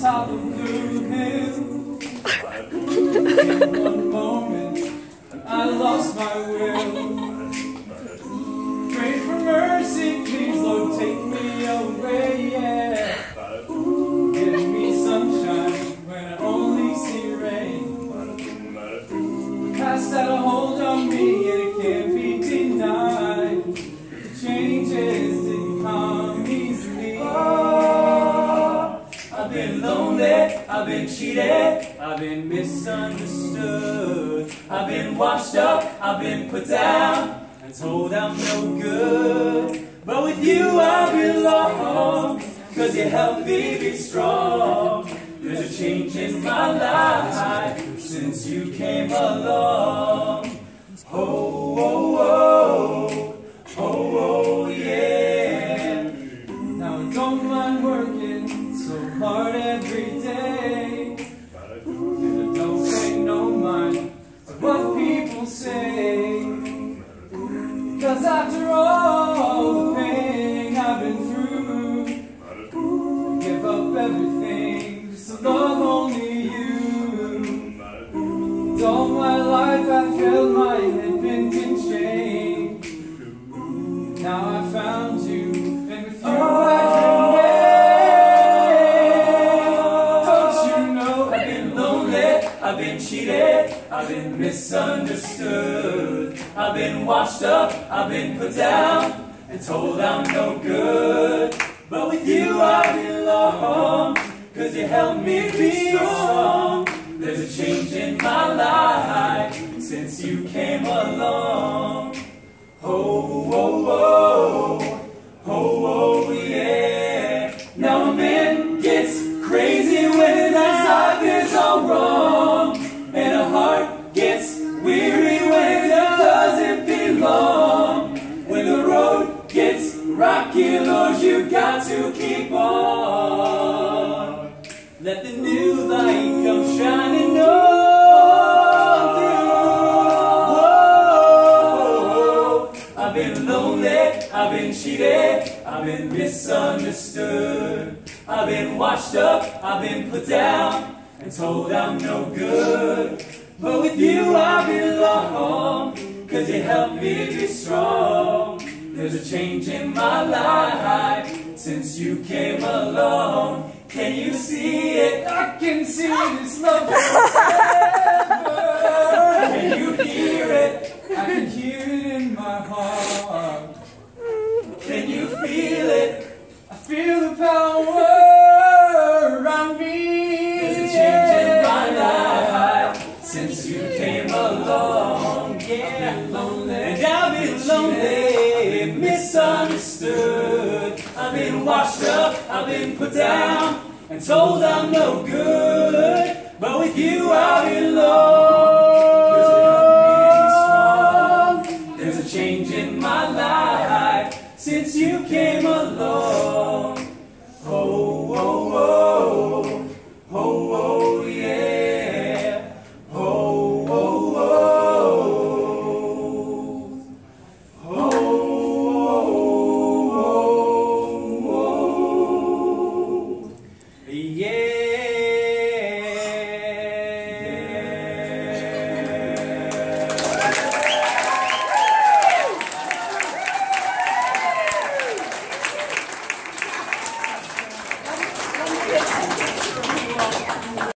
top of Blue. In one moment, I lost my will. Pray for mercy, please, Lord, take me away, yeah. Give me sunshine when I only see rain. Past had I've been cheated, I've been misunderstood. I've been washed up, I've been put down and told I'm no good. But with you I belong, cause you help me be strong. There's a change in my life since you came along. Don't mind working so hard every day. And I don't pay no mind what people say. Cause after all the pain I've been through, I give up everything I've been cheated, I've been misunderstood. I've been washed up, I've been put down, and told I'm no good. But with you I belong, cause you help me be strong. There's a change in my life since you came along. Oh, rocky, Lord, you got to keep on. Let the new light come shining on through. I've been lonely, I've been cheated, I've been misunderstood. I've been washed up, I've been put down, and told I'm no good. But with you I belong, cause you help me be strong. There's a change in my life since you came along. Can you see it? I can see this love forever. Can you hear it? I can hear it in my heart. Can you feel it? I feel the power around me. There's a change in my life since you came along. Yeah, lonely. Lonely, misunderstood. I've been washed up, I've been put down, and told I'm no good. But with you I belong. There's a change in my life since you came